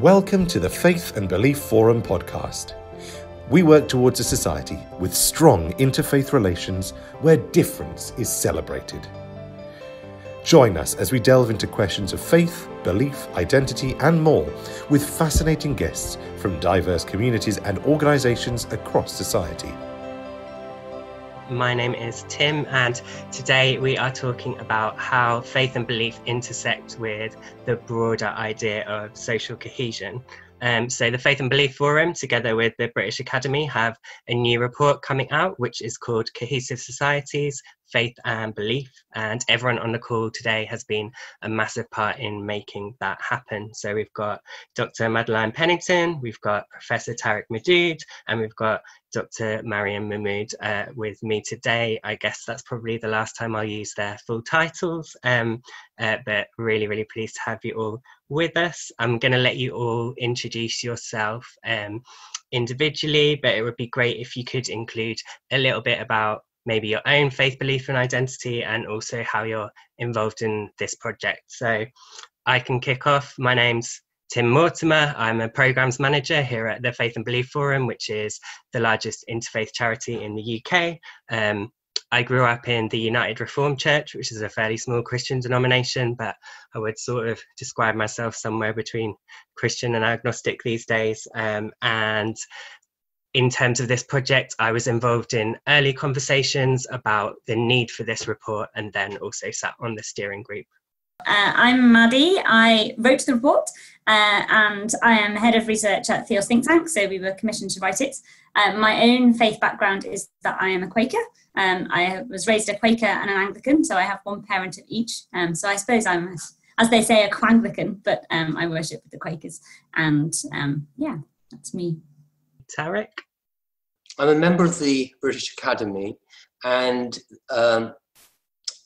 Welcome to the Faith and Belief Forum podcast. We work towards a society with strong interfaith relations where difference is celebrated. Join us as we delve into questions of faith, belief, identity, and more with fascinating guests from diverse communities and organisations across society. My name is Tim, and today we are talking about how faith and belief intersect with the broader idea of social cohesion. Um, so, the Faith and Belief Forum, together with the British Academy, have a new report coming out, which is called Cohesive Societies Faith and Belief. And everyone on the call today has been a massive part in making that happen. So, we've got Dr. Madeleine Pennington, we've got Professor Tariq Modood, and we've got Dr. Maryyum Mehmood uh, with me today. I guess that's probably the last time I'll use their full titles, um, uh, but really, really pleased to have you all with us. I'm going to let you all introduce yourself um, individually, but it would be great if you could include a little bit about maybe your own faith, belief, and identity, and also how you're involved in this project. So I can kick off. My name's Tim Mortimer. I'm a programs manager here at the Faith and Belief Forum, which is the largest interfaith charity in the UK. Um, I grew up in the United Reformed Church, which is a fairly small Christian denomination, but I would sort of describe myself somewhere between Christian and agnostic these days. Um, and in terms of this project, I was involved in early conversations about the need for this report and then also sat on the steering group uh, I'm Maddie. I wrote the report uh, and I am head of research at Theos Think Tank, so we were commissioned to write it. Um, my own faith background is that I am a Quaker. Um, I was raised a Quaker and an Anglican, so I have one parent of each. Um, so I suppose I'm, as they say, a Quanglican, but um, I worship with the Quakers. And um, yeah, that's me. Tariq? I'm a member of the British Academy and um,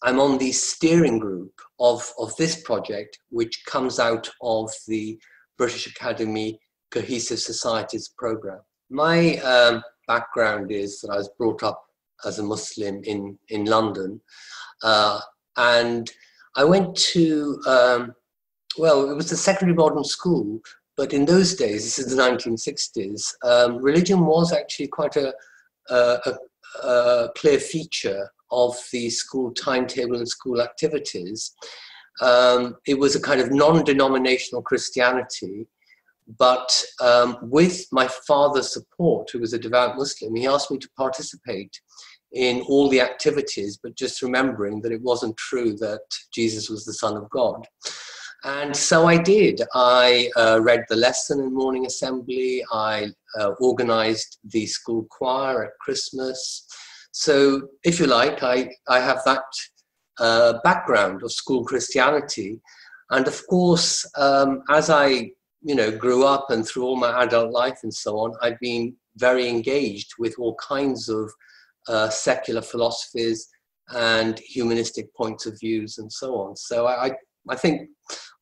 I'm on the steering group of, of this project, which comes out of the British Academy Cohesive Societies program. My um, background is that I was brought up as a Muslim in, in London, uh, and I went to, um, well, it was a secondary modern school, but in those days, this is the 1960s, um, religion was actually quite a, a, a, a clear feature of the school timetable and school activities. Um, it was a kind of non denominational Christianity, but um, with my father's support, who was a devout Muslim, he asked me to participate in all the activities, but just remembering that it wasn't true that Jesus was the Son of God. And so I did. I uh, read the lesson in morning assembly. I uh, organized the school choir at Christmas. So, if you like, I, I have that uh, background of school Christianity. And of course, um, as I you know, grew up and through all my adult life and so on, I've been very engaged with all kinds of uh, secular philosophies and humanistic points of views and so on. So I, I think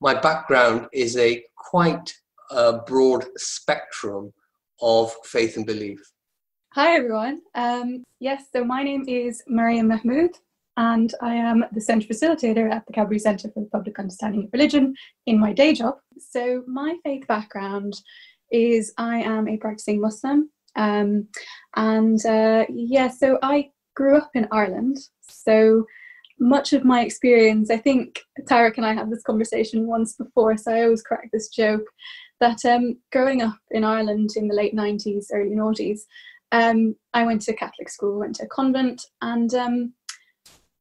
my background is a quite uh, broad spectrum of faith and belief. Hi everyone. Um, yes, so my name is Maryyum Mehmood, and I am the Centre Facilitator at the Cadbury Centre for the Public Understanding of Religion in my day job. So my faith background is I am a practicing Muslim um, and uh, yeah, so I grew up in Ireland. So much of my experience, I think Tariq and I had this conversation once before, so I always crack this joke that um, growing up in Ireland in the late 90s, early noughties, um, I went to Catholic school, went to a convent, and um,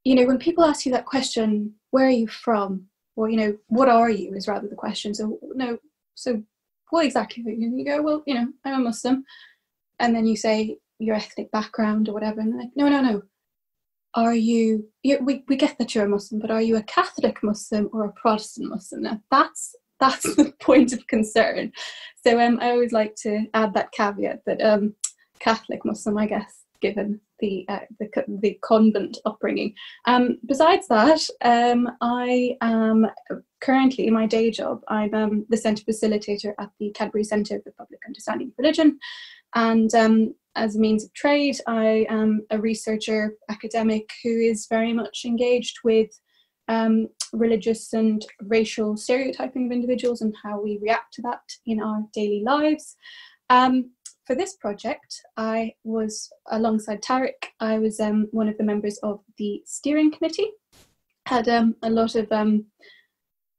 you know, when people ask you that question, where are you from, or you know, what are you, is rather the question. So no, so what exactly? And you go, well, you know, I'm a Muslim, and then you say your ethnic background or whatever, and they're like, no, no, no. Are you? We we get that you're a Muslim, but are you a Catholic Muslim or a Protestant Muslim? Now that's that's the point of concern. So um, I always like to add that caveat that um, Catholic Muslim, I guess, given the uh, the, the, convent upbringing. Um, besides that, um, I am currently in my day job. I'm um, the centre facilitator at the Cadbury Centre for Public Understanding of Religion, and um, as a means of trade, I am a researcher academic who is very much engaged with um, religious and racial stereotyping of individuals and how we react to that in our daily lives. Um, for this project, I was alongside Tariq. I was um, one of the members of the steering committee. Had um, a lot of um,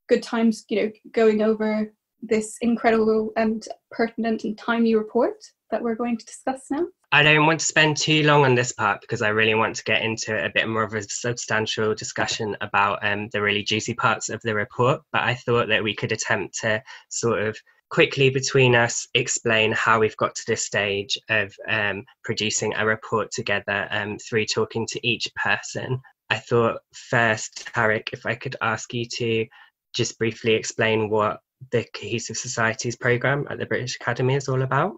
good times, you know, going over this incredible and pertinent and timely report that we're going to discuss now. I don't want to spend too long on this part because I really want to get into a bit more of a substantial discussion about um, the really juicy parts of the report. But I thought that we could attempt to sort of quickly between us explain how we've got to this stage of um, producing a report together um, through talking to each person. I thought first, Tariq, if I could ask you to just briefly explain what the Cohesive Societies programme at the British Academy is all about.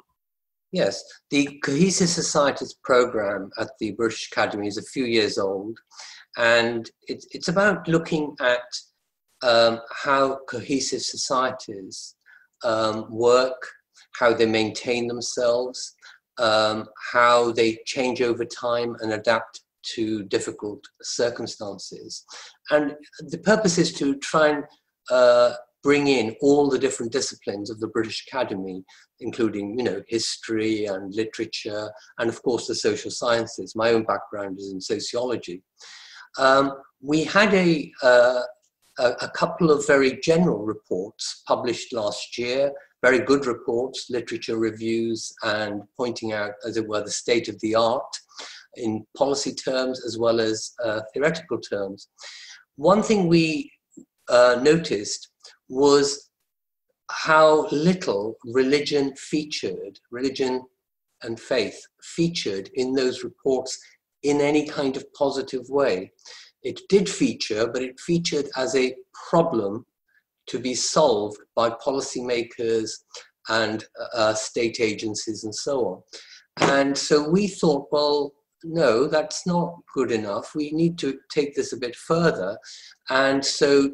Yes, the Cohesive Societies program at the British Academy is a few years old, and it's, it's about looking at um, how cohesive societies um, work, how they maintain themselves, um, how they change over time and adapt to difficult circumstances. And the purpose is to try and uh, bring in all the different disciplines of the British Academy, including, you know, history and literature, and of course the social sciences. My own background is in sociology. Um, we had a, uh, a, a, couple of very general reports published last year, very good reports, literature reviews, and pointing out, as it were, the state of the art in policy terms as well as uh, theoretical terms. One thing we uh, noticed was how little religion featured, religion and faith featured in those reports in any kind of positive way. It did feature, but it featured as a problem to be solved by policymakers and uh, state agencies and so on. And so we thought, well, no, that's not good enough. We need to take this a bit further. And so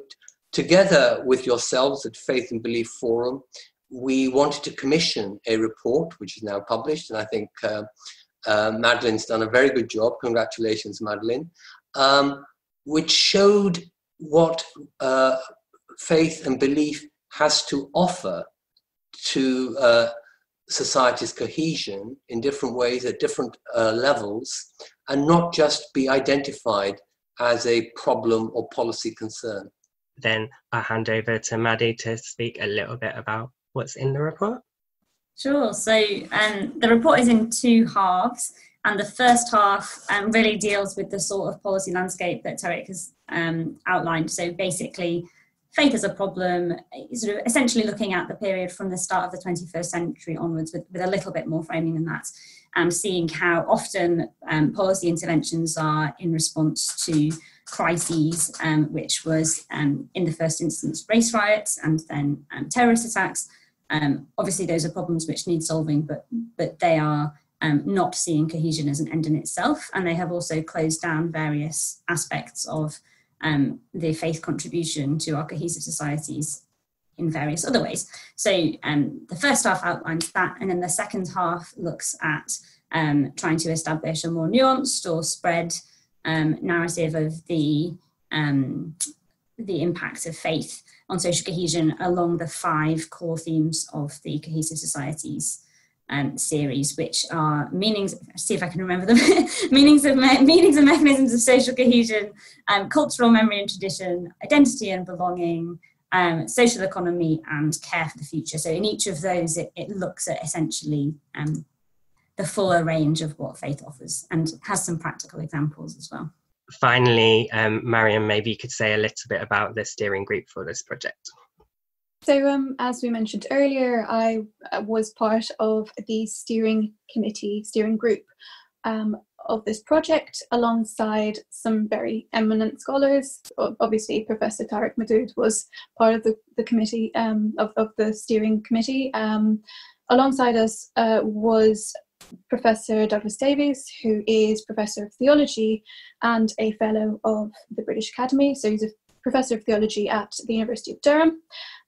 Together with yourselves at Faith and Belief Forum, we wanted to commission a report, which is now published, and I think uh, uh, Madeleine's done a very good job. Congratulations, Madeleine, um, which showed what uh, faith and belief has to offer to uh, society's cohesion in different ways at different uh, levels, and not just be identified as a problem or policy concern then I'll hand over to Maddie to speak a little bit about what's in the report. Sure. So um, the report is in two halves, and the first half um, really deals with the sort of policy landscape that Tariq has um, outlined. So basically, faith as a problem, sort of essentially looking at the period from the start of the 21st century onwards with, with a little bit more framing than that, and seeing how often um, policy interventions are in response to crises, um, which was um, in the first instance race riots and then um, terrorist attacks. Um, obviously, those are problems which need solving, but but they are um, not seeing cohesion as an end in itself, and they have also closed down various aspects of um, the faith contribution to our cohesive societies in various other ways. So the first half outlines that, and then the second half looks at trying to establish a more nuanced or spread um, narrative of the um, the impact of faith on social cohesion along the five core themes of the cohesive societies um, series, which are meanings. See if I can remember them. meanings of me- meanings and mechanisms of social cohesion, um, cultural memory and tradition, identity and belonging, um, social economy, and care for the future. So in each of those, it, it looks at essentially um, the fuller range of what faith offers and has some practical examples as well. Finally, um, Maryyum, maybe you could say a little bit about the steering group for this project. So, um, as we mentioned earlier, I uh, was part of the steering committee, steering group um, of this project alongside some very eminent scholars. Obviously, Professor Tariq Modood was part of the, the committee, um, of, of the steering committee. Um, alongside us uh, was Professor Douglas Davies, who is Professor of Theology and a Fellow of the British Academy. So he's a Professor of Theology at the University of Durham.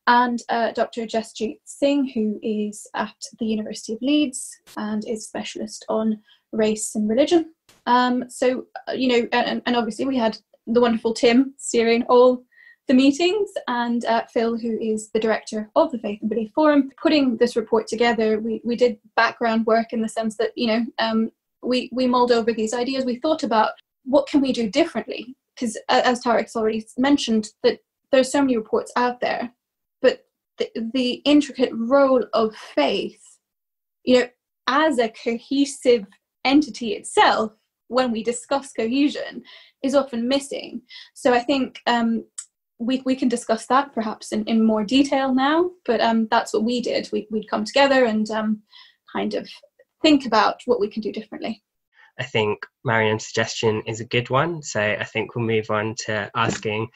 And uh, Dr. Jasjit Singh, who is at the University of Leeds and is specialist on race and religion. Um, so, uh, you know, and, and obviously we had the wonderful Tim steering all the meetings, and uh, Phil, who is the director of the Faith and Belief Forum, putting this report together. We, we did background work in the sense that, you know, um, we, we mulled over these ideas. We thought about what can we do differently? Because as Tariq's already mentioned, that there's so many reports out there, the, intricate role of faith, you know, as a cohesive entity itself, when we discuss cohesion, is often missing. So I think um, we, we can discuss that perhaps in, in more detail now, but um, that's what we did. We, we'd come together and um, kind of think about what we can do differently. I think Maryyum's suggestion is a good one. So I think we'll move on to asking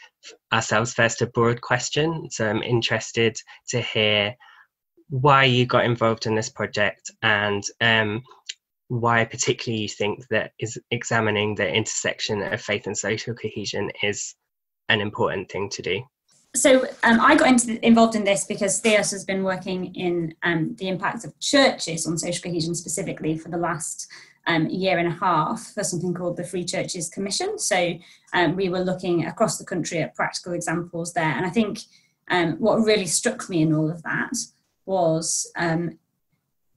ourselves first a broad question. So I'm interested to hear why you got involved in this project and um, why particularly you think that is examining the intersection of faith and social cohesion is an important thing to do so um, I got into, involved in this because Theos has been working in um, the impact of churches on social cohesion specifically for the last um, year and a half for something called the Free Churches Commission. So um, we were looking across the country at practical examples there, and I think um, what really struck me in all of that was um,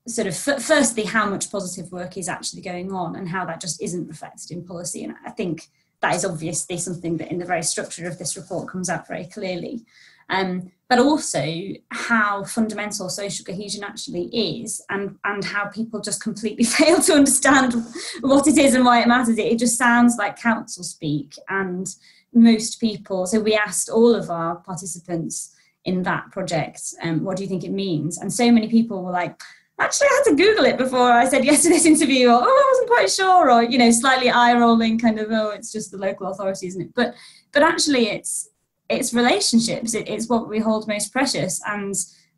sort of f- firstly how much positive work is actually going on and how that just isn't reflected in policy. And i think that is obviously something that in the very structure of this report comes out very clearly um, but also how fundamental social cohesion actually is and, and how people just completely fail to understand what it is and why it matters it, just sounds like council speak and most people so we asked all of our participants in that project um, what do you think it means and so many people were like actually I had to Google it before I said yes to this interview, or oh, I wasn't quite sure, or you know, slightly eye rolling, kind of oh, it's just the local authority, isn't it? But but actually, it's it's relationships. It, it's what we hold most precious, and,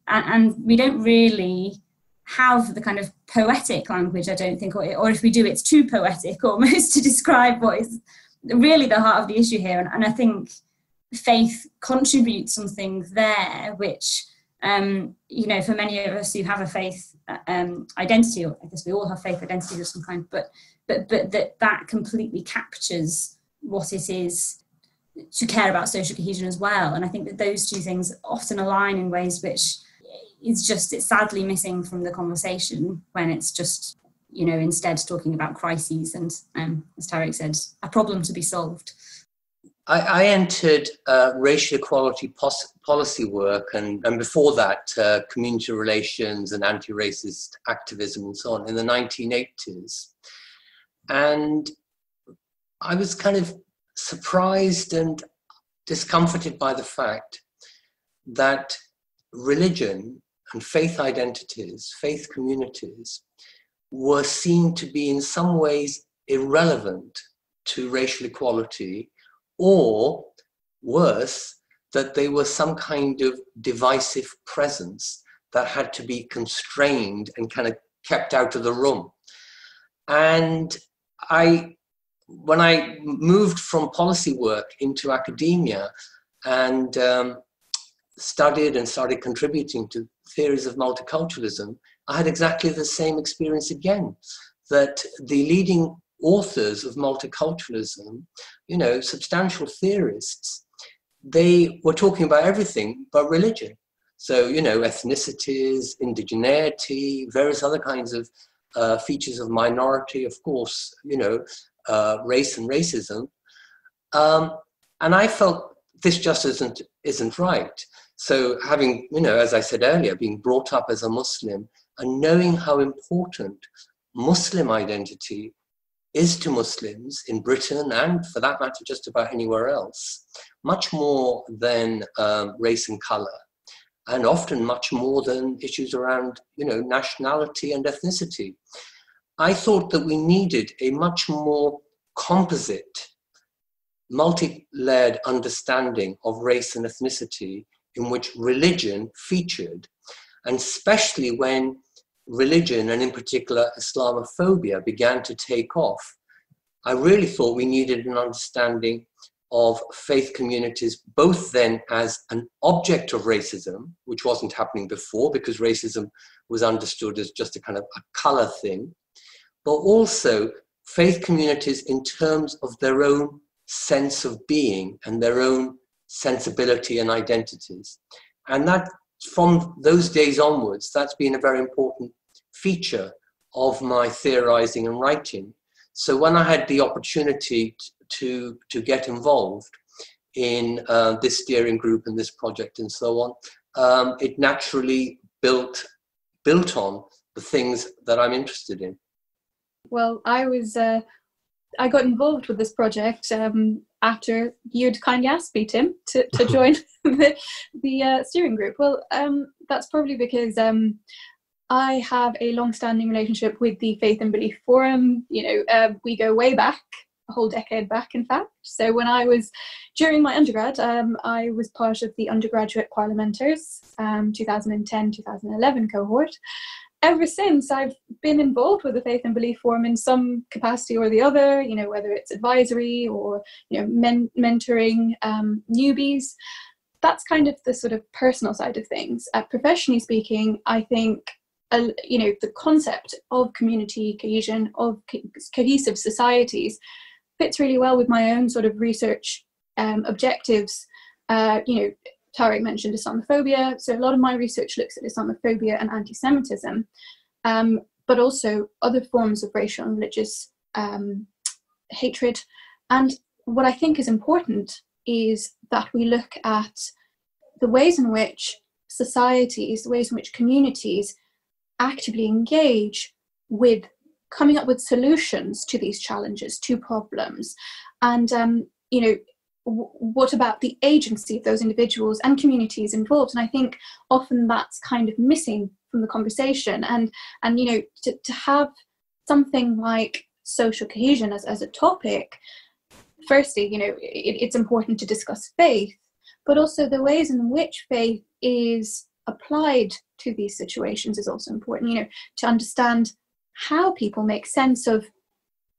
and we don't really have the kind of poetic language. I don't think, or, or if we do, it's too poetic almost to describe what is really the heart of the issue here. And, and I think faith contributes something there which um, you know, for many of us who have a faith um, identity, or I guess we all have faith identities of some kind, but but but that that completely captures what it is to care about social cohesion as well. And I think that those two things often align in ways which is just it's sadly missing from the conversation when it's just you know instead talking about crises and um, as Tariq said, a problem to be solved. I, I entered uh, racial equality pos- policy work, and, and before that, uh, community relations and anti racist activism and so on in the 1980s. And I was kind of surprised and discomforted by the fact that religion and faith identities, faith communities, were seen to be in some ways irrelevant to racial equality or worse, that they were some kind of divisive presence that had to be constrained and kind of kept out of the room. And I, when I moved from policy work into academia and um, studied and started contributing to theories of multiculturalism, I had exactly the same experience again. That the leading authors of multiculturalism, you know, substantial theorists, they were talking about everything but religion. So, you know, ethnicities, indigeneity, various other kinds of uh, features of minority, of course, you know, uh, race and racism. Um, and I felt this just isn't, isn't right. So, having, you know, as I said earlier, being brought up as a Muslim and knowing how important Muslim identity is to Muslims in Britain and, for that matter, just about anywhere else, much more than um, race and color, and often much more than issues around, you know, nationality and ethnicity. I thought that we needed a much more composite, multi-layered understanding of race and ethnicity in which religion featured, and especially when religion, and in particular Islamophobia, began to take off, I really thought we needed an understanding of faith communities, both then as an object of racism, which wasn't happening before because racism was understood as just a kind of a color thing, but also faith communities in terms of their own sense of being and their own sensibility and identities. And that, from those days onwards, that's been a very important feature of my theorizing and writing. So when I had the opportunity to, to get involved in uh, this steering group and this project and so on, um, it naturally built, built on the things that I'm interested in. Well, I was uh, I got involved with this project um, after you'd kindly asked me, Tim, to, to join the, the uh, steering group. Well, um, that's probably because um, I have a long-standing relationship with the Faith and Belief Forum. You know, uh, we go way back, a whole decade back, in fact. So when I was during my undergrad, um, I was part of the undergraduate parliamentarians, 2010-2011 um, cohort, ever since I've been involved with the Faith and Belief Forum in some capacity or the other, you know, whether it's advisory or, you know, men- mentoring um, newbies. That's kind of the sort of personal side of things. Uh, professionally speaking, I think, uh, you know, the concept of community cohesion, of co- cohesive societies, fits really well with my own sort of research um, objectives. Uh, you know, Tariq mentioned Islamophobia. So a lot of my research looks at Islamophobia and anti-Semitism, um, but also other forms of racial and religious um, hatred. And what I think is important is that we look at the ways in which societies, the ways in which communities actively engage with coming up with solutions to these challenges, to problems. And um, you know, what about the agency of those individuals and communities involved? And i think often that's kind of missing from the conversation. And and you know to, to have something like social cohesion as, as a topic firstly you know it, it's important to discuss faith but also the ways in which faith is applied to these situations is also important you know to understand how people make sense of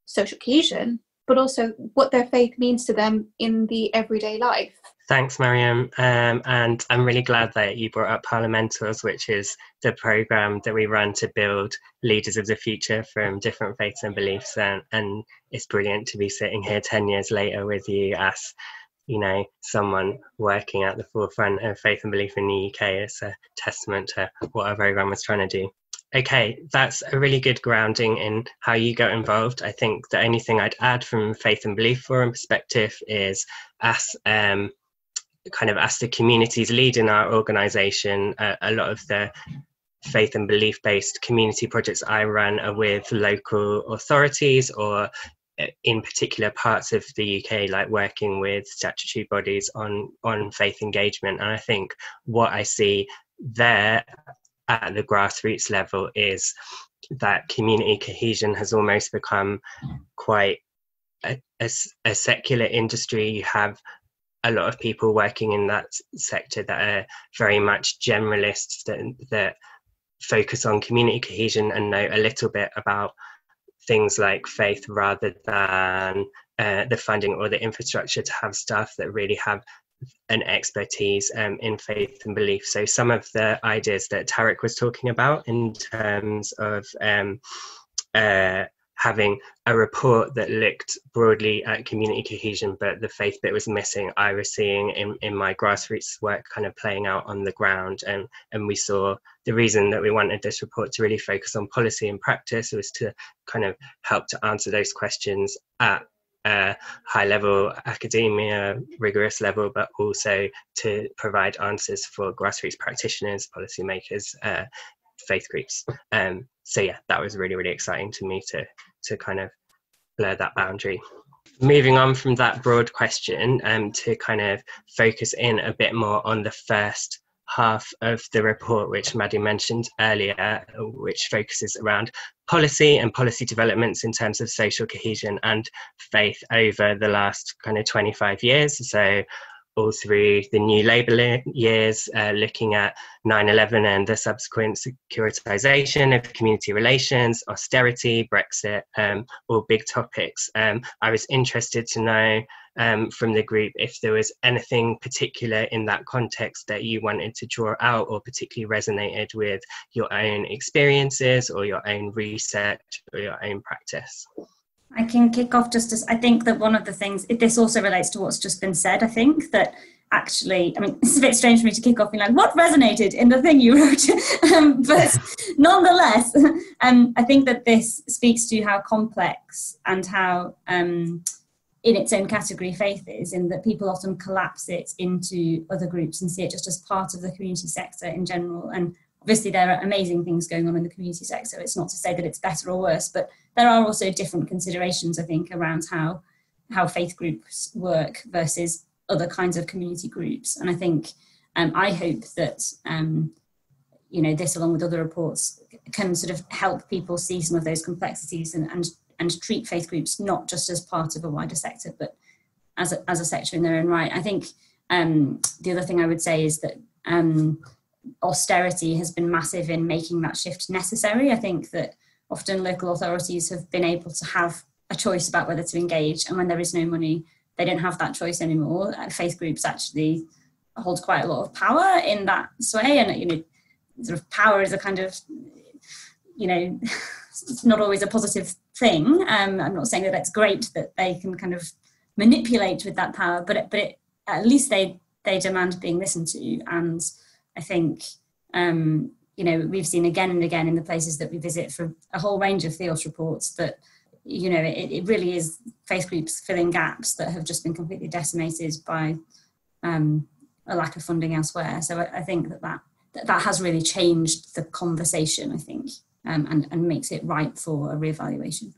social cohesion but also what their faith means to them in the everyday life. Thanks, Maryyum. Um, and I'm really glad that you brought up Parliamentarians, which is the program that we run to build leaders of the future from different faiths and beliefs. And, and it's brilliant to be sitting here 10 years later with you as you know, someone working at the forefront of faith and belief in the UK. It's a testament to what our program was trying to do. Okay, that's a really good grounding in how you got involved. I think the only thing I'd add from Faith and Belief Forum perspective is as um, kind of as the communities lead in our organisation, uh, a lot of the faith and belief based community projects I run are with local authorities or uh, in particular parts of the UK, like working with statutory bodies on on faith engagement. And I think what I see there at the grassroots level is that community cohesion has almost become quite a, a, a, secular industry. You have a lot of people working in that sector that are very much generalists that, that focus on community cohesion and know a little bit about things like faith rather than uh, the funding or the infrastructure to have staff that really have an expertise um, in faith and belief. So some of the ideas that Tariq was talking about in terms of um, uh, having a report that looked broadly at community cohesion, but the faith bit was missing. I was seeing in, in my grassroots work kind of playing out on the ground. And, and we saw the reason that we wanted this report to really focus on policy and practice was to kind of help to answer those questions at uh, high level academia, rigorous level, but also to provide answers for grassroots practitioners, policymakers, uh, faith groups. Um, so yeah, that was really really exciting to me to to kind of blur that boundary. Moving on from that broad question, um, to kind of focus in a bit more on the first half of the report, which Maddie mentioned earlier, which focuses around policy and policy developments in terms of social cohesion and faith over the last kind of 25 years. So, all through the new Labour years, uh, looking at 9 11 and the subsequent securitization of community relations, austerity, Brexit, um, all big topics. Um, I was interested to know um, from the group if there was anything particular in that context that you wanted to draw out or particularly resonated with your own experiences or your own research or your own practice. I can kick off just as I think that one of the things, this also relates to what's just been said. I think that actually, I mean, it's a bit strange for me to kick off being like, what resonated in the thing you wrote? um, but nonetheless, um, I think that this speaks to how complex and how, um, in its own category, faith is, in that people often collapse it into other groups and see it just as part of the community sector in general. And obviously, there are amazing things going on in the community sector. It's not to say that it's better or worse, but there are also different considerations, I think, around how how faith groups work versus other kinds of community groups. And I think um, I hope that um, you know this, along with other reports, can sort of help people see some of those complexities and and, and treat faith groups not just as part of a wider sector, but as a, as a sector in their own right. I think um, the other thing I would say is that um, austerity has been massive in making that shift necessary. I think that often local authorities have been able to have a choice about whether to engage, and when there is no money, they don't have that choice anymore. Uh, faith groups actually hold quite a lot of power in that way, and you know, sort of power is a kind of, you know, it's not always a positive thing. Um, I'm not saying that it's great that they can kind of manipulate with that power, but it, but it, at least they they demand being listened to, and I think. Um, you know, we've seen again and again in the places that we visit for a whole range of Theos reports that you know, it, it really is faith groups filling gaps that have just been completely decimated by um, a lack of funding elsewhere. So I, I think that, that that has really changed the conversation, I think, um, and, and makes it right for a reevaluation.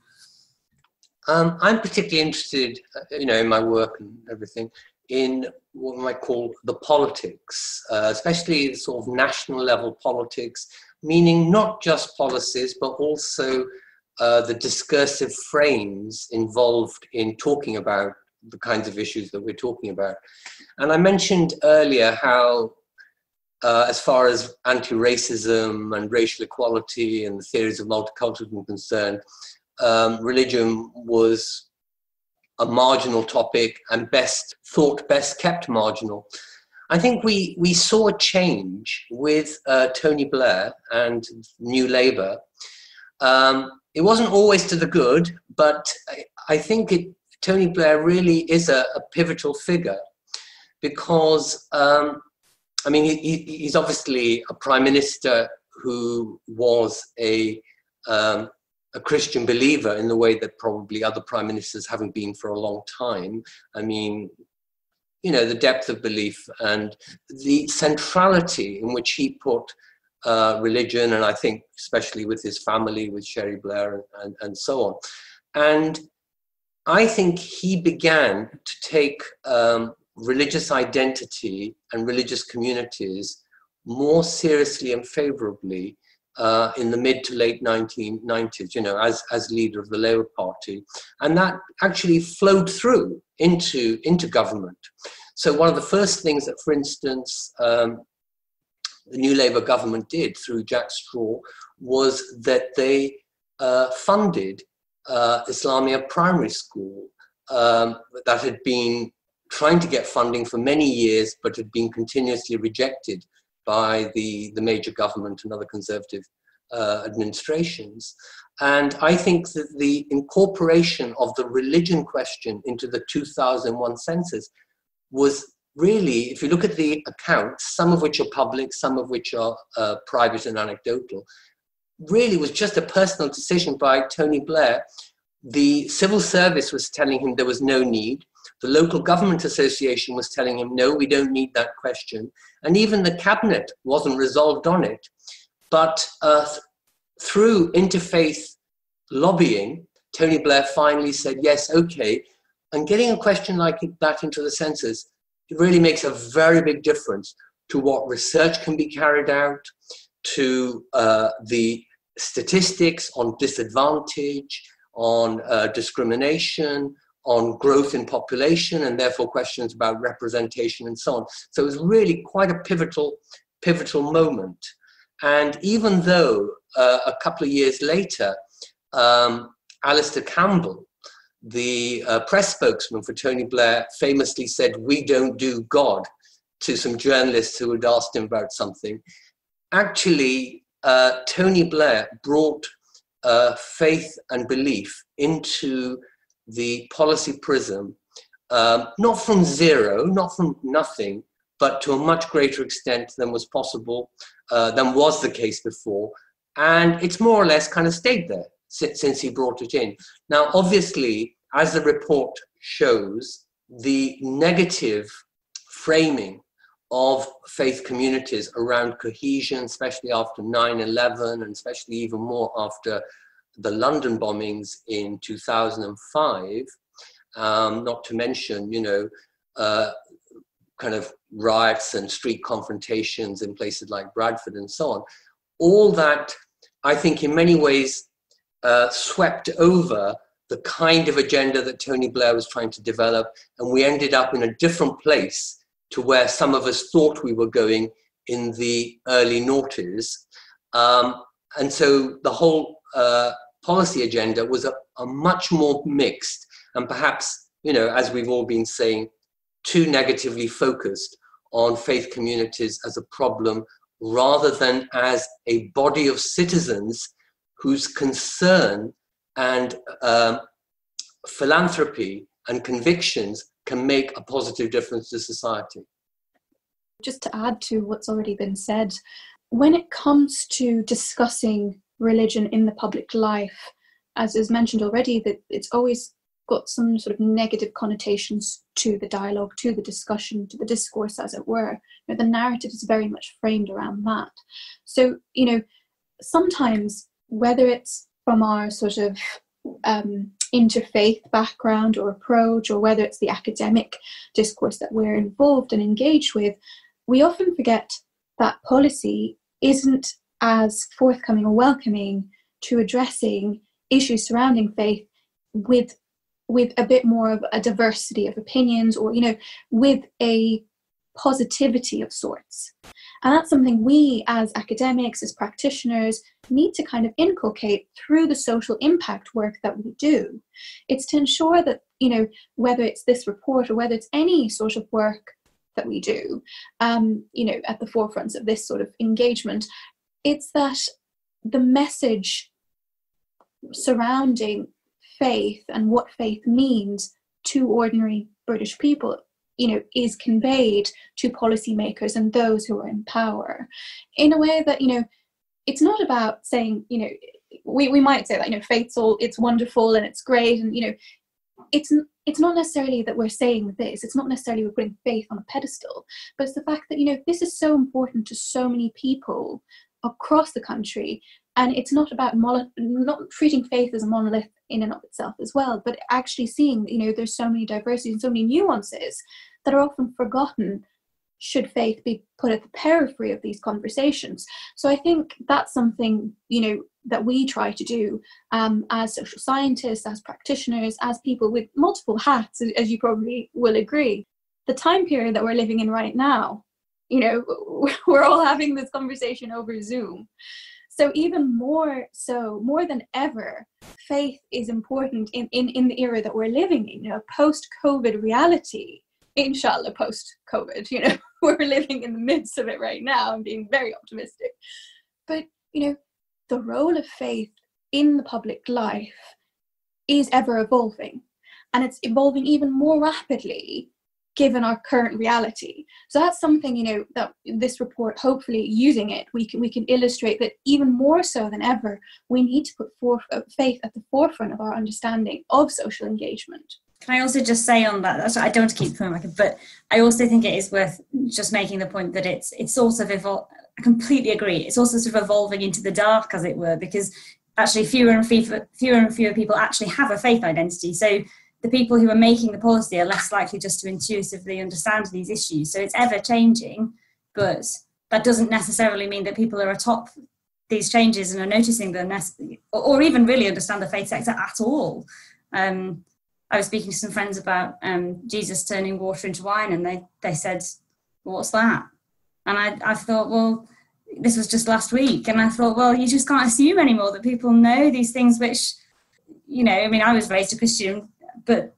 Um, I'm particularly interested, uh, you know, in my work and everything, in what I might call the politics, uh, especially the sort of national level politics, meaning not just policies, but also uh, the discursive frames involved in talking about the kinds of issues that we're talking about. And I mentioned earlier how, uh, as far as anti racism and racial equality and the theories of multiculturalism concerned, um, religion was a marginal topic and best thought best kept marginal. I think we, we saw a change with uh, Tony Blair and New Labour. Um, it wasn't always to the good, but I, I think it, Tony Blair really is a, a pivotal figure because, um, I mean, he, he's obviously a prime minister who was a, um, a Christian believer in the way that probably other prime ministers haven't been for a long time. I mean, you know, the depth of belief and the centrality in which he put uh, religion, and I think especially with his family, with Cherie Blair, and, and, and so on. And I think he began to take um, religious identity and religious communities more seriously and favorably uh, in the mid to late 1990s, you know, as, as leader of the Labour Party. And that actually flowed through into, into government. So one of the first things that, for instance, um, the New Labour government did through Jack Straw was that they uh, funded uh, Islamia Primary School um, that had been trying to get funding for many years but had been continuously rejected by the, the major government and other conservative uh, administrations. And I think that the incorporation of the religion question into the 2001 census was really, if you look at the accounts, some of which are public, some of which are uh, private and anecdotal, really was just a personal decision by Tony Blair. The civil service was telling him there was no need. The local government association was telling him, no, we don't need that question. And even the cabinet wasn't resolved on it. But uh, through interfaith lobbying, Tony Blair finally said, yes, okay. And getting a question like that into the census it really makes a very big difference to what research can be carried out, to uh, the statistics on disadvantage, on uh, discrimination, on growth in population, and therefore questions about representation and so on. So it was really quite a pivotal, pivotal moment. And even though uh, a couple of years later, um, Alastair Campbell, the uh, press spokesman for Tony Blair famously said, We don't do God to some journalists who had asked him about something. Actually, uh, Tony Blair brought uh, faith and belief into the policy prism, um, not from zero, not from nothing, but to a much greater extent than was possible, uh, than was the case before. And it's more or less kind of stayed there since, since he brought it in. Now, obviously, as the report shows, the negative framing of faith communities around cohesion, especially after 9 11, and especially even more after the London bombings in 2005, um, not to mention, you know, uh, kind of riots and street confrontations in places like Bradford and so on. All that, I think, in many ways, uh, swept over the kind of agenda that Tony Blair was trying to develop, and we ended up in a different place to where some of us thought we were going in the early noughties. Um, and so the whole uh, policy agenda was a, a much more mixed and perhaps, you know, as we've all been saying, too negatively focused on faith communities as a problem rather than as a body of citizens whose concern and um, philanthropy and convictions can make a positive difference to society. Just to add to what's already been said, when it comes to discussing religion in the public life, as is mentioned already, that it's always got some sort of negative connotations to the dialogue, to the discussion, to the discourse, as it were. You know, the narrative is very much framed around that. So, you know, sometimes whether it's from our sort of um, interfaith background or approach, or whether it's the academic discourse that we're involved and engaged with, we often forget that policy isn't as forthcoming or welcoming to addressing issues surrounding faith with with a bit more of a diversity of opinions or you know with a positivity of sorts. And that's something we as academics as practitioners need to kind of inculcate through the social impact work that we do. It's to ensure that you know whether it's this report or whether it's any sort of work that we do um, you know at the forefront of this sort of engagement it's that the message surrounding faith and what faith means to ordinary British people you know is conveyed to policymakers and those who are in power. In a way that you know it's not about saying you know we, we might say that you know faith's all it's wonderful and it's great and you know it's it's not necessarily that we're saying this. It's not necessarily we're putting faith on a pedestal but it's the fact that you know this is so important to so many people across the country and it's not about not treating faith as a monolith in and of itself as well but actually seeing you know there's so many diversities and so many nuances that are often forgotten should faith be put at the periphery of these conversations. So i think that's something you know that we try to do um, as social scientists as practitioners as people with multiple hats as you probably will agree. The time period that we're living in right now you know we're all having this conversation over zoom. So even more so more than ever faith is important in, in, in the era that we're living in you know post covid reality. Inshallah post covid you know we're living in the midst of it right now i'm being very optimistic. But you know the role of faith in the public life is ever evolving and it's evolving even more rapidly given our current reality so that's something you know that this report hopefully using it we can we can illustrate that even more so than ever we need to put forth uh, faith at the forefront of our understanding of social engagement can I also just say on that? I don't want to keep coming back, but I also think it is worth just making the point that it's it's sort of evol- I completely agree. It's also sort of evolving into the dark, as it were, because actually fewer and fewer, fewer and fewer people actually have a faith identity. So the people who are making the policy are less likely just to intuitively understand these issues. So it's ever changing, but that doesn't necessarily mean that people are atop these changes and are noticing them, or even really understand the faith sector at all. Um, I was speaking to some friends about um, Jesus turning water into wine, and they, they said, What's that? And I, I thought, Well, this was just last week. And I thought, Well, you just can't assume anymore that people know these things, which, you know, I mean, I was raised a Christian but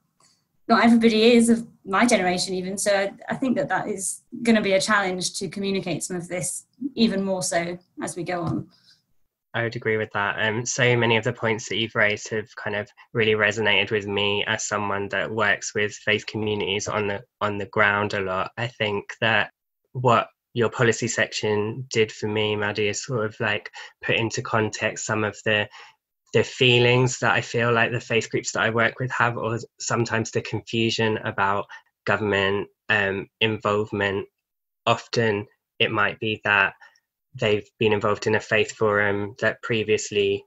not everybody is of my generation even so I, I think that that is going to be a challenge to communicate some of this even more so as we go on I would agree with that. Um, so many of the points that you've raised have kind of really resonated with me as someone that works with faith communities on the on the ground a lot. I think that what your policy section did for me, Maddie, is sort of like put into context some of the the feelings that I feel like the faith groups that I work with have, or sometimes the confusion about government um, involvement. Often it might be that they've been involved in a faith forum that previously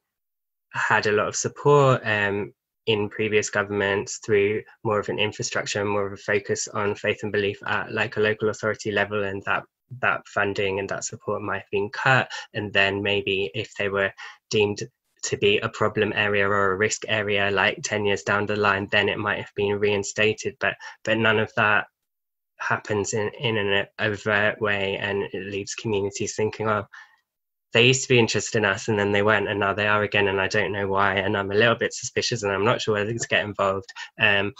had a lot of support um, in previous governments through more of an infrastructure more of a focus on faith and belief at like a local authority level and that that funding and that support might have been cut and then maybe if they were deemed to be a problem area or a risk area like 10 years down the line then it might have been reinstated but but none of that happens in, in an overt way and it leaves communities thinking, oh, they used to be interested in us and then they weren't and now they are again and I don't know why and I'm a little bit suspicious and I'm not sure whether to get involved. Um,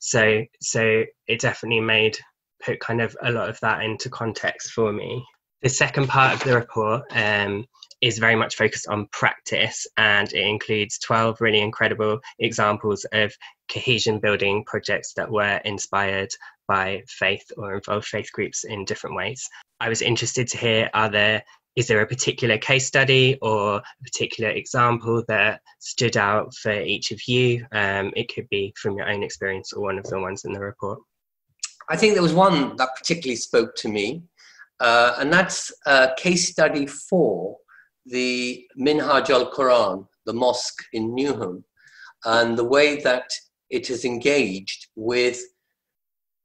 so so it definitely made put kind of a lot of that into context for me. The second part of the report um, is very much focused on practice and it includes 12 really incredible examples of cohesion building projects that were inspired by faith or involved faith groups in different ways. I was interested to hear are there is there a particular case study or a particular example that stood out for each of you? Um, it could be from your own experience or one of the ones in the report. I think there was one that particularly spoke to me, uh, and that's uh, case study four, the Minhaj al Quran, the mosque in Newham, and the way that it is engaged with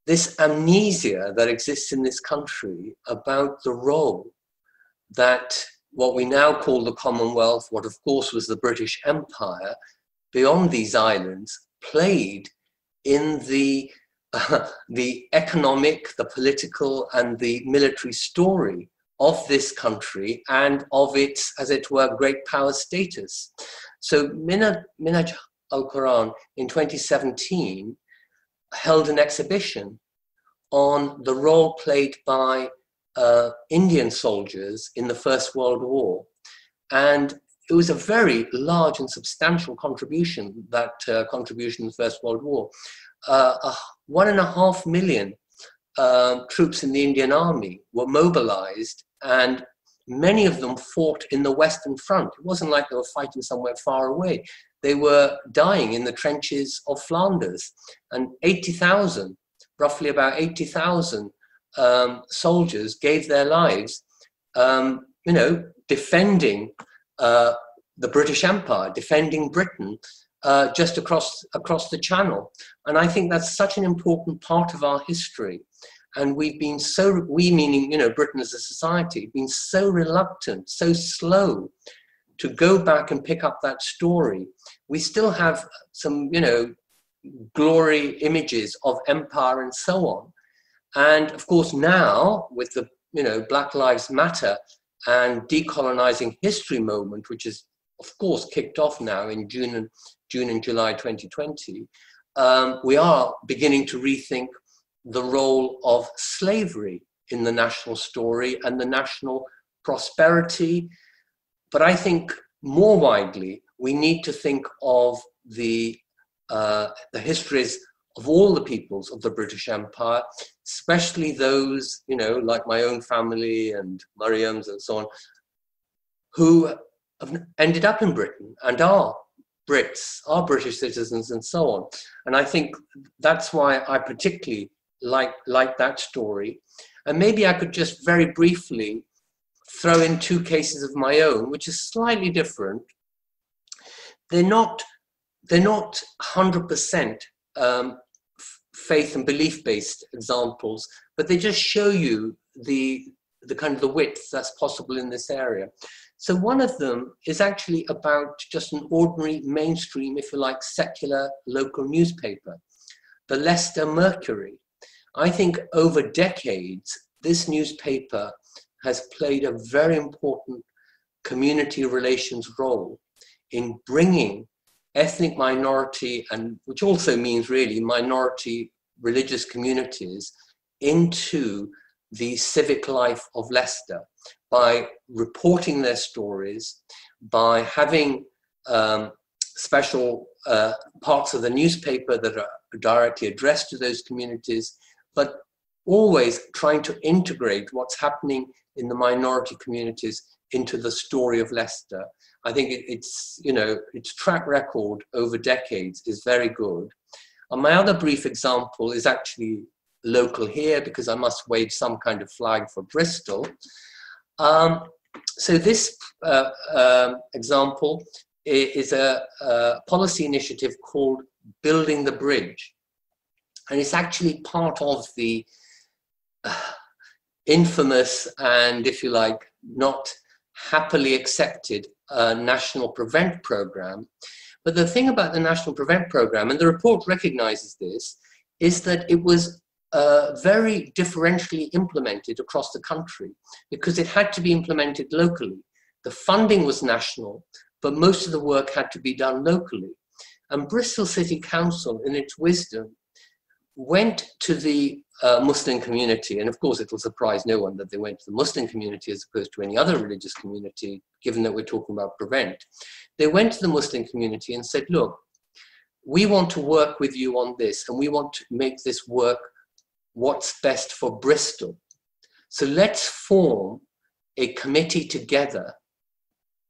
this amnesia that exists in this country about the role that what we now call the Commonwealth, what of course was the British Empire, beyond these islands, played in the, uh, the economic, the political, and the military story of this country and of its, as it were, great power status. So Minaj, Minhaj al-Quran in 2017 held an exhibition on the role played by uh, Indian soldiers in the First World War. And it was a very large and substantial contribution, that uh, contribution in the First World War. Uh, uh, one and a half million um, troops in the Indian Army were mobilized, and many of them fought in the Western Front. It wasn't like they were fighting somewhere far away. They were dying in the trenches of Flanders, and 80,000, roughly about 80,000 um, soldiers gave their lives, um, you know, defending uh, the British Empire, defending Britain uh, just across, across the channel. And I think that's such an important part of our history. And we've been so, we meaning, you know, Britain as a society, been so reluctant, so slow to go back and pick up that story. We still have some, you know, glory images of empire and so on. And of course, now with the, you know, Black Lives Matter and decolonizing history moment, which is of course kicked off now in June and June and July 2020, um, we are beginning to rethink the role of slavery in the national story and the national prosperity but I think more widely, we need to think of the, uh, the histories of all the peoples of the British Empire, especially those, you know, like my own family and Maryyum's and so on, who have ended up in Britain and are Brits, are British citizens and so on. And I think that's why I particularly like, like that story. And maybe I could just very briefly throw in two cases of my own, which is slightly different. They're not, they're not 100% um, faith and belief based examples, but they just show you the, the kind of the width that's possible in this area. So one of them is actually about just an ordinary mainstream, if you like, secular local newspaper, the Leicester Mercury. I think over decades, this newspaper has played a very important community relations role in bringing ethnic minority and which also means really minority religious communities into the civic life of Leicester by reporting their stories, by having um, special uh, parts of the newspaper that are directly addressed to those communities, but always trying to integrate what's happening in the minority communities into the story of Leicester. I think it, it's, you know, its track record over decades is very good. And my other brief example is actually local here because I must wave some kind of flag for Bristol. Um, so this uh, uh, example is a, a, policy initiative called Building the Bridge. And it's actually part of the uh, infamous and, if you like, not happily accepted uh, National Prevent Program. But the thing about the National Prevent Program, and the report recognizes this, is that it was uh, very differentially implemented across the country because it had to be implemented locally. The funding was national, but most of the work had to be done locally. And Bristol City Council, in its wisdom, went to the uh, Muslim community, and of course it will surprise no one that they went to the Muslim community as opposed to any other religious community, given that we're talking about prevent. They went to the Muslim community and said, look, we want to work with you on this, and we want to make this work what's best for Bristol. So let's form a committee together,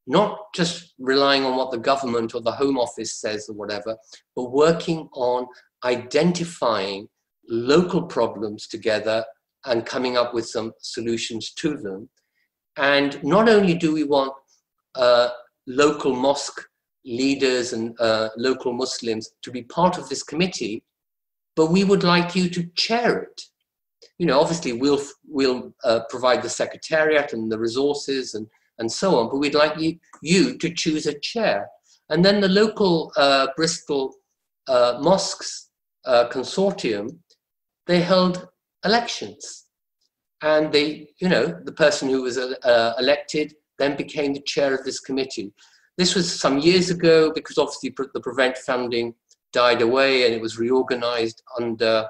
not just relying on what the government or the Home Office says or whatever, but working on identifying local problems together and coming up with some solutions to them. And not only do we want uh, local mosque leaders and uh, local Muslims to be part of this committee, but we would like you to chair it. You know, obviously we'll we'll uh, provide the secretariat and the resources and and so on, but we'd like you you to choose a chair. And then the local uh, Bristol uh, mosques uh, consortium, they held elections, and they, you know, the person who was uh, elected then became the chair of this committee. This was some years ago because obviously the prevent funding died away and it was reorganized under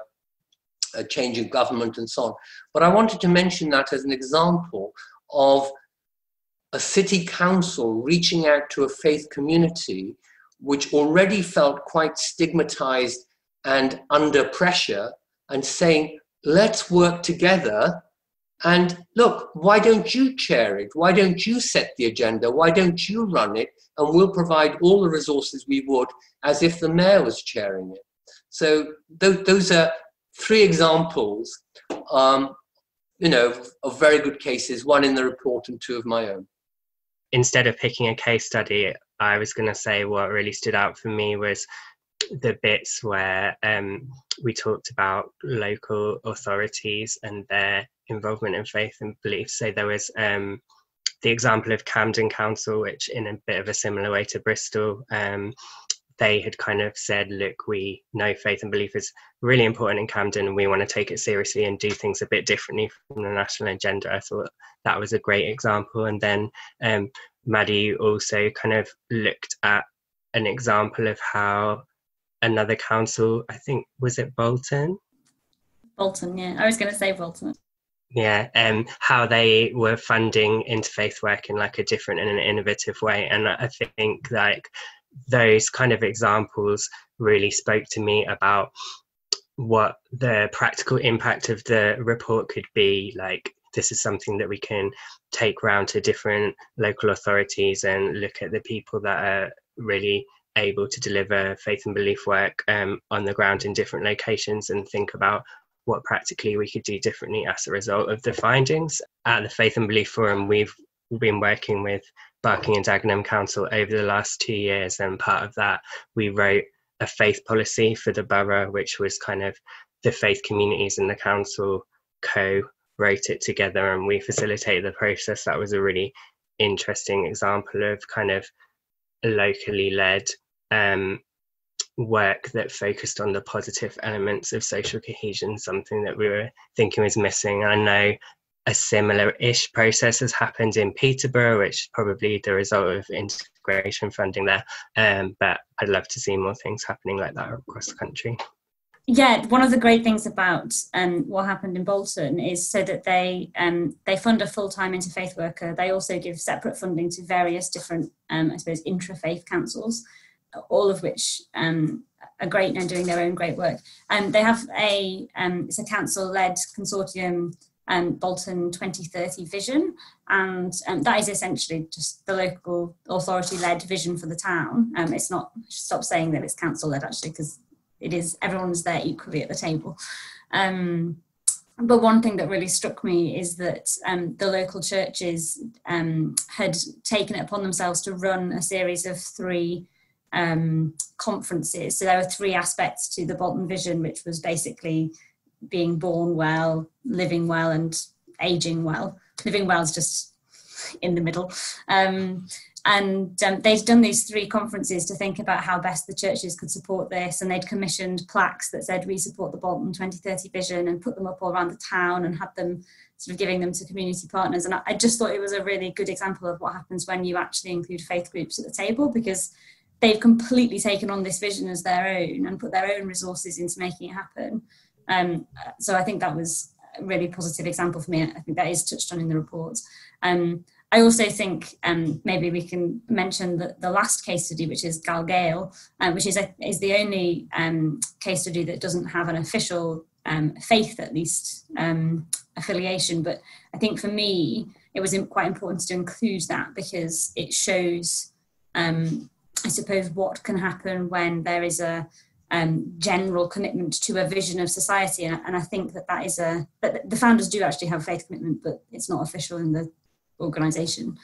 a change in government and so on. But I wanted to mention that as an example of a city council reaching out to a faith community which already felt quite stigmatized and under pressure and saying, let's work together. And look, why don't you chair it? Why don't you set the agenda? Why don't you run it? And we'll provide all the resources we would as if the mayor was chairing it. So th- those are three examples, um, you know, of very good cases, one in the report and two of my own. Instead of picking a case study, I was going to say what really stood out for me was the bits where um, we talked about local authorities and their involvement in faith and belief. So there was um, the example of Camden Council, which in a bit of a similar way to Bristol, um, they had kind of said, look, we know faith and belief is really important in Camden and we want to take it seriously and do things a bit differently from the national agenda. I thought that was a great example. And then um, Maddie also kind of looked at an example of how another council, I think, was it Bolton? Bolton, yeah. I was going to say Bolton. Yeah, um, how they were funding interfaith work in like a different and an innovative way. And I think like those kind of examples really spoke to me about what the practical impact of the report could be like this is something that we can take round to different local authorities and look at the people that are really able to deliver faith and belief work um, on the ground in different locations and think about what practically we could do differently as a result of the findings. At the Faith and Belief Forum, we've been working with Barking and Dagenham Council over the last two years, and part of that, we wrote a faith policy for the borough, which was kind of the faith communities and the council co wrote it together and we facilitated the process. That was a really interesting example of kind of locally led um, work that focused on the positive elements of social cohesion, something that we were thinking was missing. I know a similar ish process has happened in Peterborough, which is probably the result of integration funding there. Um, but I'd love to see more things happening like that across the country. Yeah, one of the great things about um, what happened in Bolton is so that they um, they fund a full time interfaith worker. They also give separate funding to various different, um, I suppose, intrafaith councils, all of which um, are great and doing their own great work. And um, they have a um, it's a council led consortium. Um, Bolton 2030 vision, and that is essentially just the local authority led vision for the town. It's not stop saying that it's council led actually, because it is everyone's there equally at the table. Um, but one thing that really struck me is that um, the local churches um, had taken it upon themselves to run a series of three um, conferences. So there were three aspects to the Bolton Vision, which was basically being born well, living well, and aging well. Living well is just in the middle. Um, and um, they'd done these three conferences to think about how best the churches could support this and they'd commissioned plaques that said we support the bolton 2030 vision and put them up all around the town and had them sort of giving them to community partners. And I, just thought it was a really good example of what happens when you actually include faith groups at the table because they've completely taken on this vision as their own and put their own resources into making it happen. Um, so i think that was a really positive example for me. I think that is touched on in the report. Um, I also think um, maybe we can mention the, the last case study, which is Galgael, uh, which is a, is the only um, case study that doesn't have an official um, faith, at least um, affiliation. But I think for me, it was quite important to include that because it shows, um, I suppose, what can happen when there is a um, general commitment to a vision of society. And, and I think that that is a that the founders do actually have faith commitment, but it's not official in the organisation.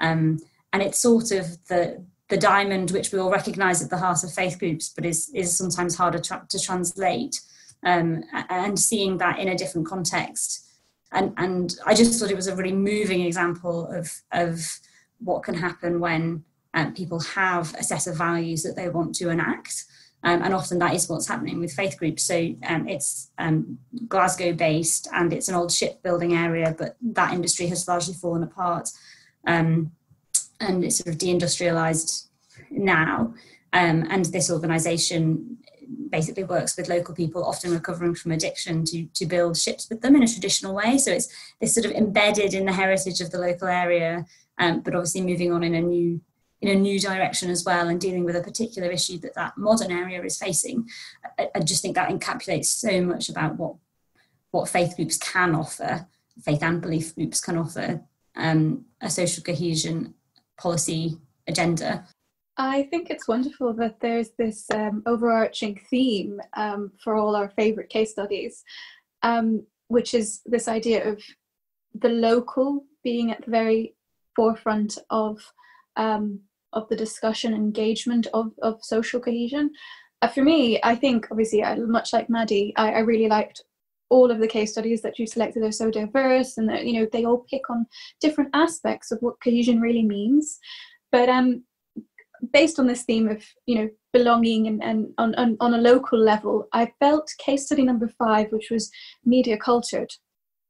Um, and it's sort of the the diamond which we all recognise at the heart of faith groups, but is is sometimes harder tra- to translate. Um, and seeing that in a different context, and and I just thought it was a really moving example of of what can happen when um, people have a set of values that they want to enact. Um, and often that is what's happening with faith groups. So um, it's um, Glasgow based and it's an old shipbuilding area, but that industry has largely fallen apart um, and it's sort of deindustrialized now. Um, and this organization basically works with local people, often recovering from addiction, to, to build ships with them in a traditional way. So it's this sort of embedded in the heritage of the local area, um, but obviously moving on in a new in a new direction as well and dealing with a particular issue that that modern area is facing. I, I just think that encapsulates so much about what what faith groups can offer, faith and belief groups can offer um, a social cohesion policy agenda. I think it's wonderful that there's this um, overarching theme um, for all our favourite case studies, um, which is this idea of the local being at the very forefront of um, of the discussion engagement of, of social cohesion. Uh, for me, I think obviously, I, much like Maddie, I, I really liked all of the case studies that you selected are so diverse and you know they all pick on different aspects of what cohesion really means but um based on this theme of you know belonging and, and on, on, on a local level i felt case study number five which was media cultured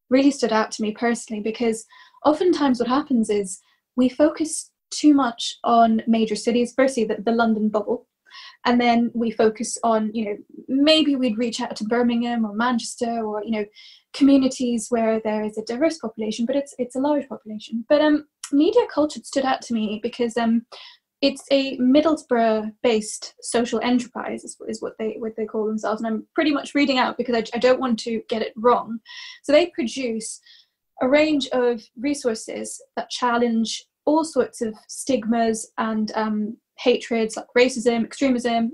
really stood out to me personally because oftentimes what happens is we focus too much on major cities. Firstly, the, the London bubble, and then we focus on you know maybe we'd reach out to Birmingham or Manchester or you know communities where there is a diverse population, but it's it's a large population. But um, media culture stood out to me because um, it's a Middlesbrough-based social enterprise, is, is, what they what they call themselves, and I'm pretty much reading out because I, I don't want to get it wrong. So they produce a range of resources that challenge all sorts of stigmas and um, hatreds like racism, extremism,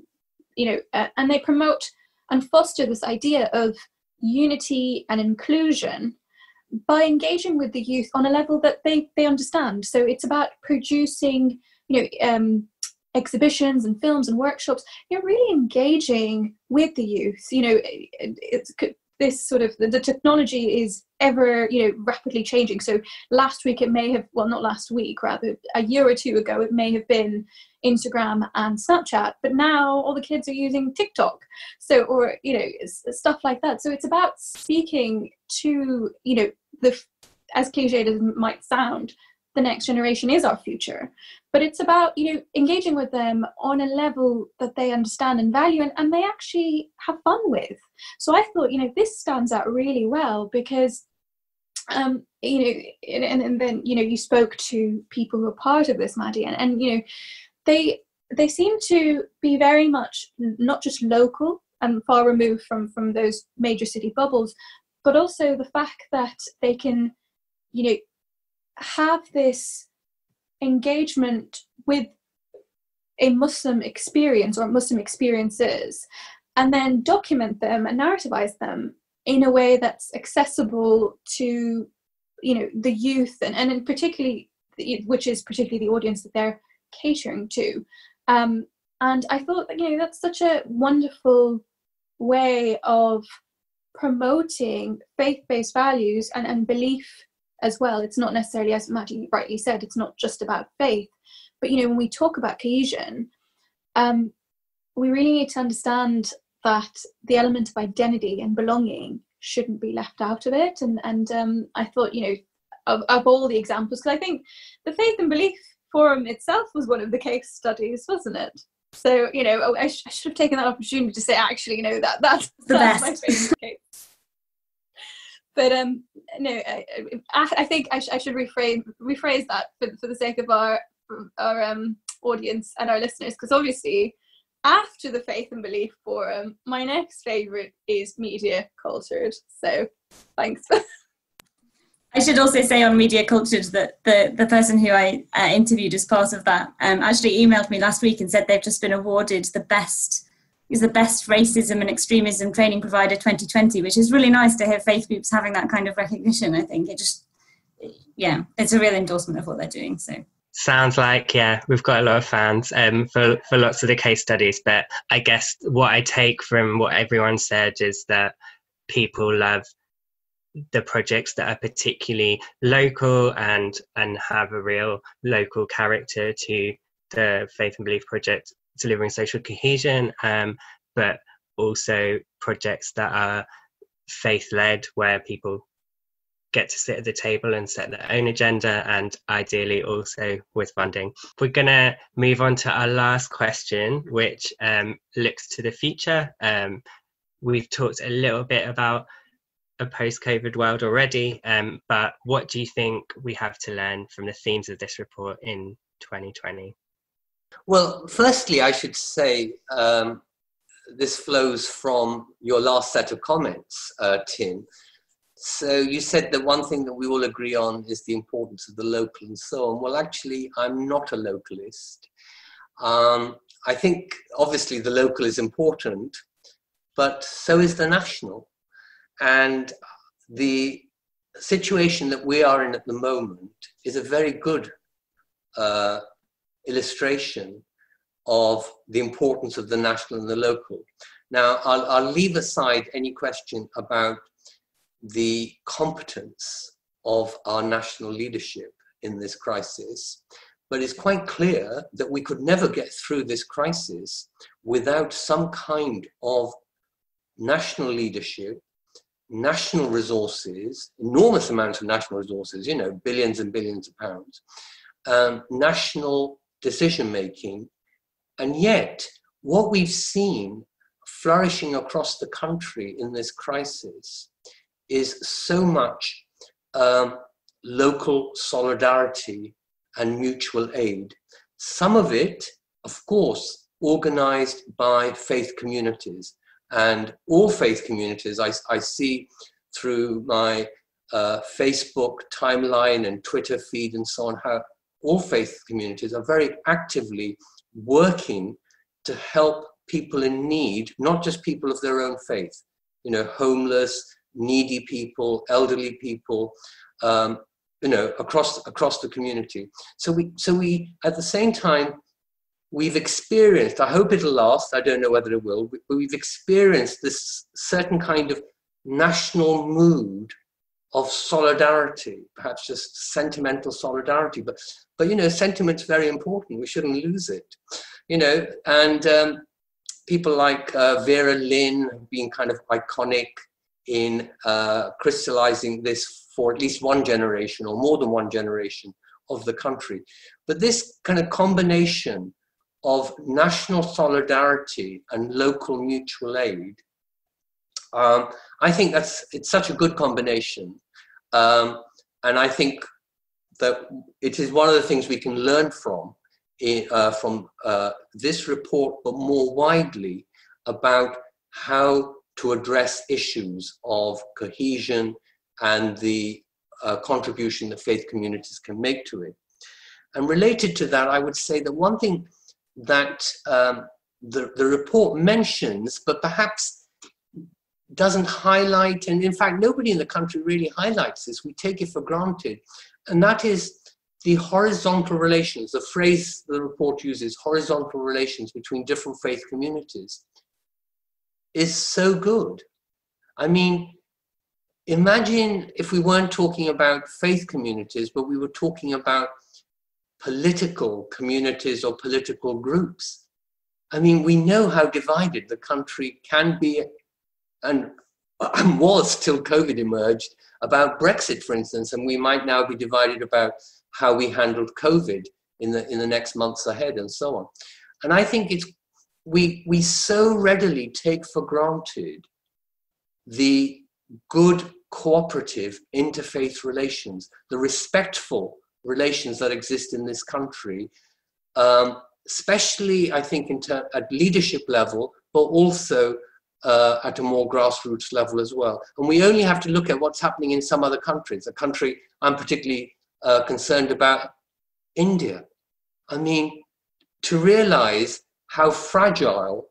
you know, uh, and they promote and foster this idea of unity and inclusion by engaging with the youth on a level that they, they understand. So it's about producing, you know, um, exhibitions and films and workshops. You're really engaging with the youth. You know, it, it's this sort of the, the, technology is ever you know rapidly changing. So last week it may have well not last week rather a year or two ago it may have been instagram and snapchat but now all the kids are using tiktok. So or you know stuff like that. So it's about speaking to you know the as cliched as it might sound the next generation is our future. But it's about you know engaging with them on a level that they understand and value and, and they actually have fun with. So i thought you know this stands out really well because um you know and, and then you know you spoke to people who are part of this maddie and, and you know they they seem to be very much not just local and far removed from from those major city bubbles but also the fact that they can you know have this engagement with a Muslim experience or Muslim experiences and then document them and narrativize them in a way that's accessible to you know the youth and, and particularly which is particularly the audience that they're catering to. Um, and i thought that you know that's such a wonderful way of promoting faith-based values and, and belief as well. It's not necessarily, as Maddie rightly said, it's not just about faith. But you know, when we talk about cohesion, um, we really need to understand that the element of identity and belonging shouldn't be left out of it. And and um, I thought, you know, of, of all the examples, because I think the Faith and Belief Forum itself was one of the case studies, wasn't it? So you know, I, sh- I should have taken that opportunity to say, actually, you know, that that's, the that's best. my favorite case. But um, no, I, I, think I, sh- I should rephrase rephrase that for, for the sake of our our um, audience and our listeners, because obviously, after the Faith and Belief Forum, my next favorite is Media Cultured. So, thanks. I should also say on Media Cultured that the, the person who I uh, interviewed as part of that um, actually emailed me last week and said they've just been awarded the best is the best racism and extremism training provider 2020, which is really nice to hear faith groups having that kind of recognition. I think it just, yeah, it's a real endorsement of what they're doing. So sounds like yeah we've got a lot of fans um, for, for lots of the case studies but i guess what i take from what everyone said is that people love the projects that are particularly local and and have a real local character to the faith and belief project delivering social cohesion um, but also projects that are faith led where people get to sit at the table and set their own agenda and ideally also with funding. We're going to move on to our last question, which um, looks to the future. Um, we've talked a little bit about a post COVID world already, um, but what do you think we have to learn from the themes of this report in 2020? Well, firstly, I should say um, this flows from your last set of comments, uh, Tim so you said that one thing that we all agree on is the importance of the local and so on. Well, actually, I'm not a localist. Um, I think obviously the local is important, but so is the national. And the situation that we are in at the moment is a very good uh, illustration of the importance of the national and the local. Now, I'll, I'll leave aside any question about the competence of our national leadership in this crisis. But it's quite clear that we could never get through this crisis without some kind of national leadership, national resources, enormous amounts of national resources, you know, billions and billions of pounds, um, national decision making. And yet, what we've seen flourishing across the country in this crisis is so much um, local solidarity and mutual aid. Some of it, of course, organized by faith communities. And all faith communities, I, I see through my uh, Facebook timeline and Twitter feed and so on, how all faith communities are very actively working to help people in need, not just people of their own faith, you know, homeless, needy people, elderly people, um, you know, across across the community. So we so we at the same time we've experienced. I hope it'll last. I don't know whether it will. But we've experienced this certain kind of national mood of solidarity, perhaps just sentimental solidarity. But but you know, sentiment's very important. We shouldn't lose it. You know, and um, people like uh, Vera Lynn being kind of iconic in uh, crystallizing this for at least one generation or more than one generation of the country. But this kind of combination of national solidarity and local mutual aid, um, I think that's it's such a good combination, um, and I think that it is one of the things we can learn from uh, from uh, this report, but more widely about how to address issues of cohesion and the uh, contribution that faith communities can make to it. And related to that, I would say that one thing that um, the, the report mentions, but perhaps doesn't highlight, and in fact, nobody in the country really highlights this, we take it for granted, and that is the horizontal relations, the phrase the report uses, horizontal relations between different faith communities, is so good. I mean, imagine if we weren't talking about faith communities, but we were talking about political communities or political groups. I mean, we know how divided the country can be and was till COVID emerged about Brexit, for instance, and we might now be divided about how we handled COVID in the in the next months ahead and so on. And I think it's we we so readily take for granted the good cooperative interfaith relations, the respectful relations that exist in this country, um, especially I think in ter- at leadership level, but also uh, at a more grassroots level as well. And we only have to look at what's happening in some other countries. A country I'm particularly uh, concerned about India. I mean, to realize how fragile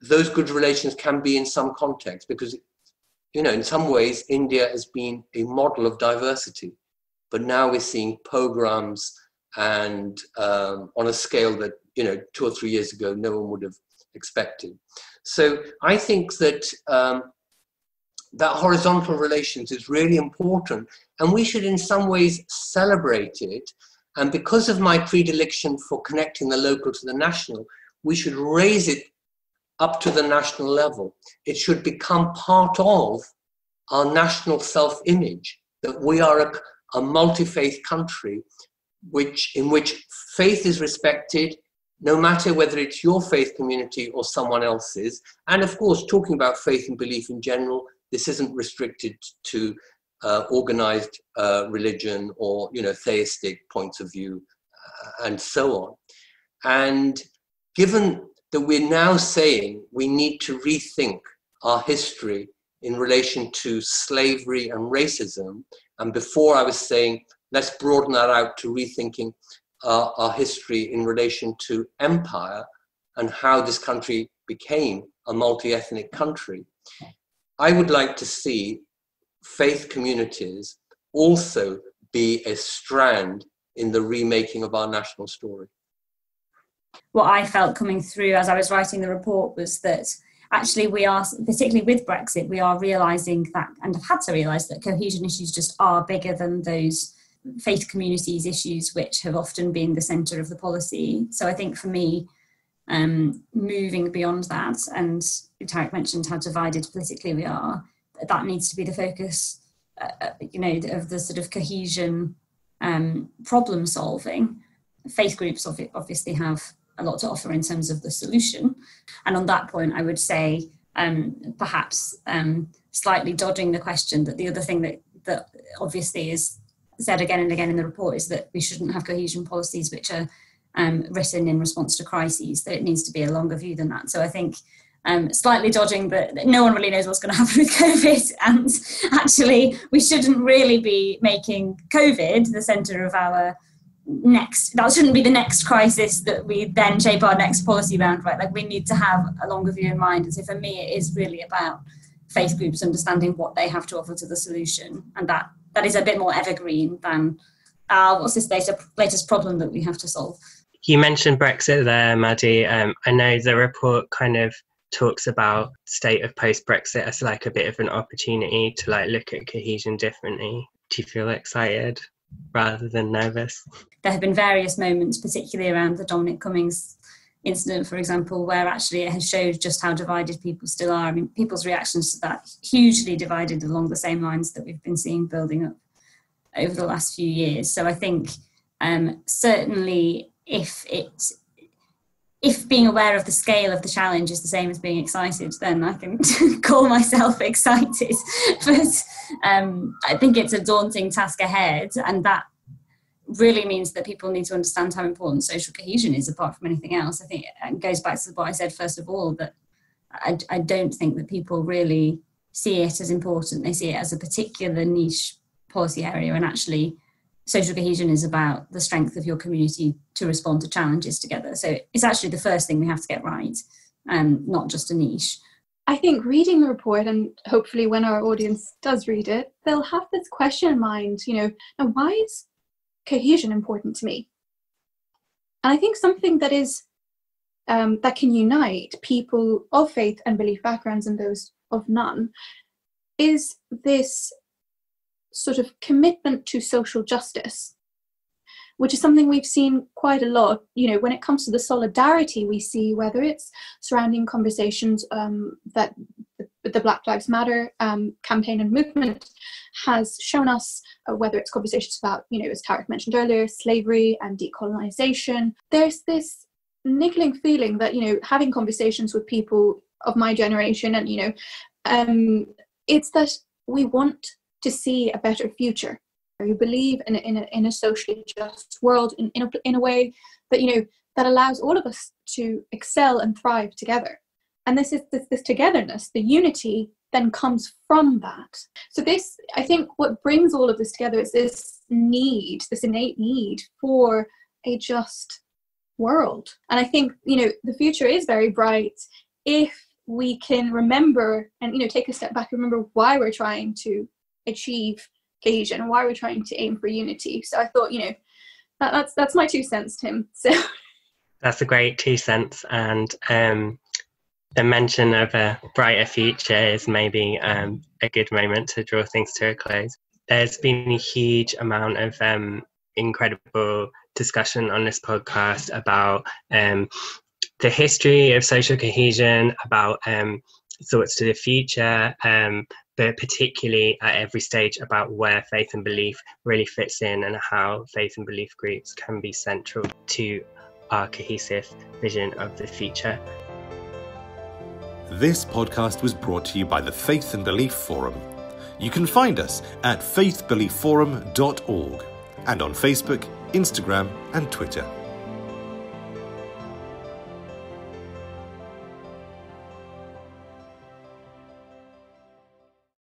those good relations can be in some context, because, you know, in some ways, India has been a model of diversity. But now we're seeing pogroms and um, on a scale that, you know, two or three years ago, no one would have expected. So I think that um, that horizontal relations is really important and we should in some ways celebrate it and because of my predilection for connecting the local to the national we should raise it up to the national level it should become part of our national self-image that we are a, a multi-faith country which in which faith is respected no matter whether it's your faith community or someone else's and of course talking about faith and belief in general this isn't restricted to uh, organized uh, religion or you know theistic points of view uh, and so on. And given that we're now saying we need to rethink our history in relation to slavery and racism, and before I was saying let's broaden that out to rethinking our, history in relation to empire and how this country became a multi-ethnic country. I would like to see faith communities also be a strand in the remaking of our national story. What I felt coming through as I was writing the report was that actually we are, particularly with Brexit, we are realising that, and have had to realise that cohesion issues just are bigger than those faith communities issues which have often been the centre of the policy. So I think for me, um, moving beyond that, and Tariq mentioned how divided politically we are, that needs to be the focus, uh, uh, you know, of the sort of cohesion um, problem solving. Faith groups obviously have a lot to offer in terms of the solution. And on that point, I would say um, perhaps um, slightly dodging the question that the other thing that, that obviously is said again and again in the report is that we shouldn't have cohesion policies which are um, written in response to crises, that it needs to be a longer view than that. So I think um, slightly dodging, but no one really knows what's going to happen with COVID. And actually, we shouldn't really be making COVID the centre of our next that shouldn't be the next crisis that we then shape our next policy around right like we need to have a longer view in mind and so for me it is really about faith groups understanding what they have to offer to the solution and that that is a bit more evergreen than uh, what's this latest, latest problem that we have to solve you mentioned Brexit there, Maddie. Um, I know the report kind of talks about state of post Brexit as like a bit of an opportunity to like look at cohesion differently. Do you feel excited rather than nervous? There have been various moments, particularly around the Dominic Cummings incident, for example, where actually it has showed just how divided people still are. I mean, people's reactions to that hugely divided along the same lines that we've been seeing building up over the last few years. So I think Um, certainly, if it if being aware of the scale of the challenge is the same as being excited, then I can call myself excited. but um, I think it's a daunting task ahead, and that really means that people need to understand how important social cohesion is apart from anything else. I think it goes back to what I said first of all that I, I don't think that people really see it as important. They see it as a particular niche policy area, and actually, social cohesion is about the strength of your community to respond to challenges together. So it's actually the first thing we have to get right, um, not just a niche. I think reading the report, and hopefully when our audience does read it, they'll have this question in mind. You know, now why is cohesion important to me. And I think something that is um, that can unite people of faith and belief backgrounds and those of none is this sort of commitment to social justice, which is something we've seen quite a lot. You know, when it comes to the solidarity we see, whether it's surrounding conversations um, that the Black Lives Matter um, campaign and movement has shown us, uh, whether it's conversations about, you know, as Tariq mentioned earlier, slavery and decolonization, there's this niggling feeling that, you know, having conversations with people of my generation and, you know, um, it's that we want to see a better future. We believe in a, in a, in a socially just world in, in, a, in a way that, you know, that allows all of us to excel and thrive together and this is this, this togetherness the unity then comes from that. So this i think what brings all of this together is this need this innate need for a just world. And i think you know the future is very bright if we can remember and you know take a step back and remember why we're trying to achieve cohesion and why we're trying to aim for unity. So i thought you know that, that's that's my two cents tim. So that's a great two cents. And um the mention of a brighter future is maybe um, a good moment to draw things to a close. There's been a huge amount of um, incredible discussion on this podcast about um, the history of social cohesion, about um, thoughts to the future, um, but particularly at every stage about where faith and belief really fits in and how faith and belief groups can be central to our cohesive vision of the future. This podcast was brought to you by the Faith and Belief Forum. You can find us at faithbeliefforum.org and on Facebook, Instagram, and Twitter.